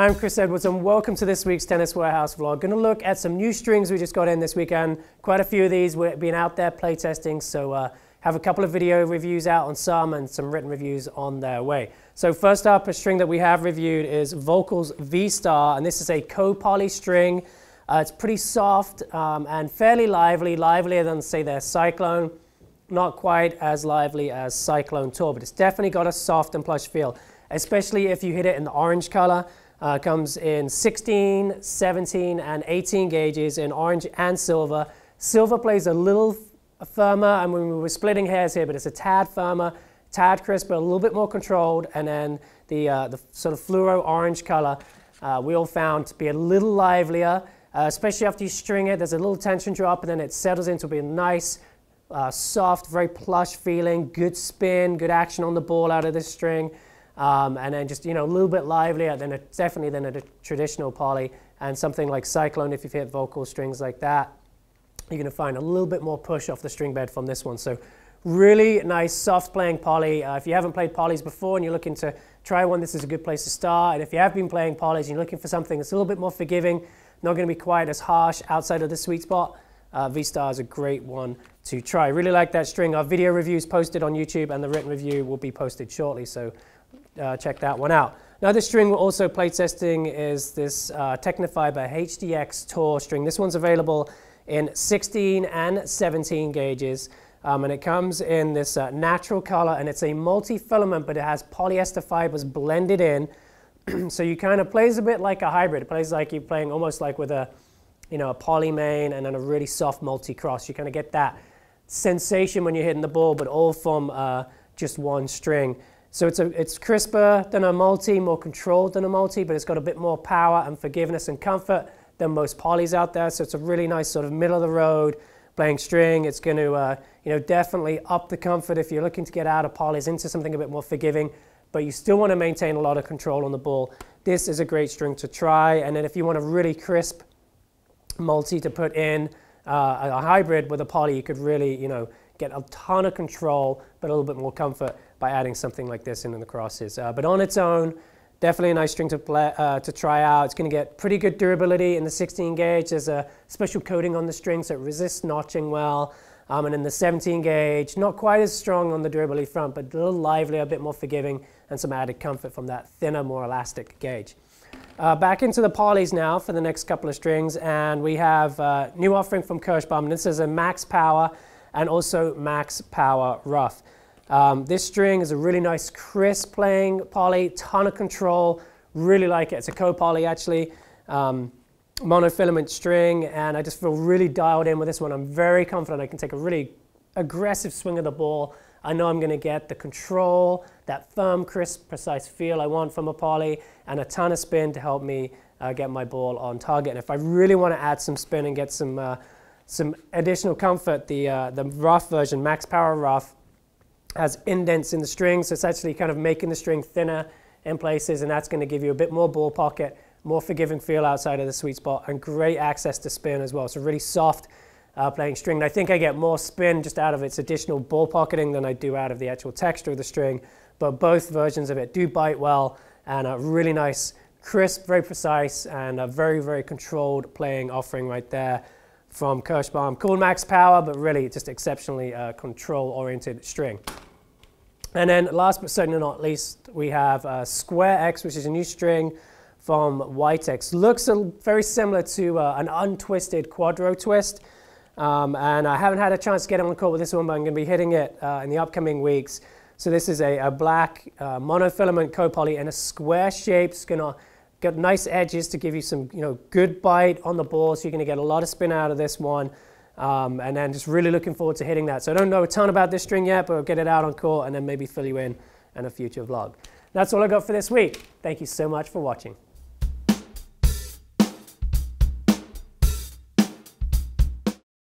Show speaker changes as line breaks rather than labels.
I'm Chris Edwards and welcome to this week's Tennis Warehouse vlog. Going to look at some new strings we just got in this weekend. Quite a few of these we've been out there playtesting, so uh, have a couple of video reviews out on some and some written reviews on their way. So first up, a string that we have reviewed is Volkl's V-Star, and this is a co-poly string. Uh, it's pretty soft um, and fairly lively, livelier than say their Cyclone. Not quite as lively as Cyclone Tour, but it's definitely got a soft and plush feel, especially if you hit it in the orange color. Uh, comes in 16, 17, and 18 gauges in orange and silver. Silver plays a little firmer, and we were splitting hairs here, but it's a tad firmer, tad crisper, a little bit more controlled, and then the, uh, the sort of fluoro orange color uh, we all found to be a little livelier, uh, especially after you string it. There's a little tension drop, and then it settles into being a nice, uh, soft, very plush feeling, good spin, good action on the ball out of this string. Um, and then just you know a little bit livelier than a, definitely than a traditional poly and something like Cyclone if you've hit Volkl strings like that you're going to find a little bit more push off the string bed from this one so really nice soft playing poly uh, if you haven't played polys before and you're looking to try one this is a good place to start and if you have been playing polys and you're looking for something that's a little bit more forgiving not going to be quite as harsh outside of the sweet spot uh, V-Star is a great one to try. Really like that string. Our video reviews posted on YouTube and the written review will be posted shortly, so uh, check that one out. Another string we're also playtesting is this uh, Tecnifibre HDX Tour string. This one's available in 16 and 17 gauges. Um, and it comes in this uh, natural color and it's a multi-filament but it has polyester fibers blended in so you kind of plays a bit like a hybrid it plays like you're playing almost like with a you know a poly main and then a really soft multi-cross you kind of get that sensation when you're hitting the ball but all from uh, just one string so it's, a, it's crisper than a multi, more controlled than a multi, but it's got a bit more power and forgiveness and comfort than most polys out there. So it's a really nice sort of middle of the road playing string. It's going to uh, you know, definitely up the comfort if you're looking to get out of polys into something a bit more forgiving, but you still want to maintain a lot of control on the ball. This is a great string to try. And then if you want a really crisp multi to put in uh, a hybrid with a poly, you could really you know, get a ton of control, but a little bit more comfort by adding something like this into the crosses. Uh, but on its own, definitely a nice string to, play, uh, to try out. It's going to get pretty good durability in the 16 gauge. There's a special coating on the string so it resists notching well. Um, and in the 17 gauge, not quite as strong on the durability front, but a little livelier, a bit more forgiving, and some added comfort from that thinner, more elastic gauge. Uh, back into the polys now for the next couple of strings, and we have a uh, new offering from Kirschbaum. This is a max power and also max power rough. Um, this string is a really nice crisp playing poly, ton of control, really like it. It's a co-poly actually, um, monofilament string, and I just feel really dialed in with this one. I'm very confident I can take a really aggressive swing of the ball. I know I'm going to get the control, that firm, crisp, precise feel I want from a poly, and a ton of spin to help me uh, get my ball on target. And if I really want to add some spin and get some, uh, some additional comfort, the, uh, the rough version, Max Power Rough, has indents in the string, so it's actually kind of making the string thinner in places, and that's going to give you a bit more ball pocket, more forgiving feel outside of the sweet spot, and great access to spin as well. So really soft uh, playing string. And I think I get more spin just out of its additional ball pocketing than I do out of the actual texture of the string. But both versions of it do bite well, and a really nice, crisp, very precise, and a very, very controlled playing offering right there from Kirschbaum. Cool max power, but really just exceptionally uh, control-oriented string. And then last but certainly not least, we have uh, Square X, which is a new string from Y-Tex. Looks very similar to uh, an untwisted Quadro twist. Um, and I haven't had a chance to get on the court with this one, but I'm going to be hitting it uh, in the upcoming weeks. So this is a, a black uh, monofilament copoly in a square shape. It's going to Got nice edges to give you some you know, good bite on the ball, so you're going to get a lot of spin out of this one. Um, and then just really looking forward to hitting that. So I don't know a ton about this string yet, but I'll get it out on court and then maybe fill you in in a future vlog. That's all I got for this week. Thank you so much for watching.